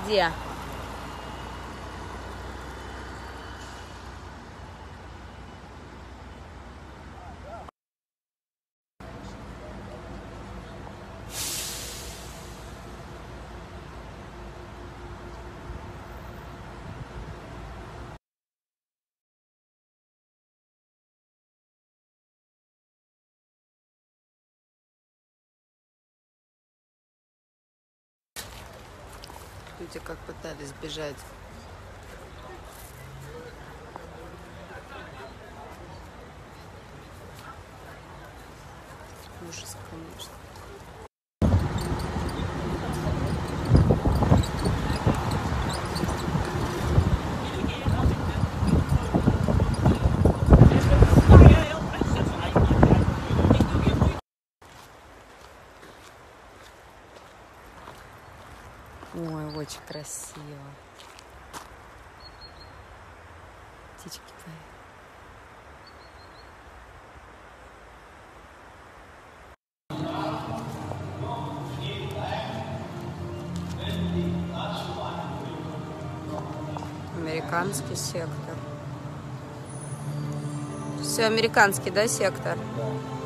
где Люди как пытались бежать. Ужас, конечно. Ой, очень красиво. Птички поют. Американский сектор. Все американский, да, сектор? Да.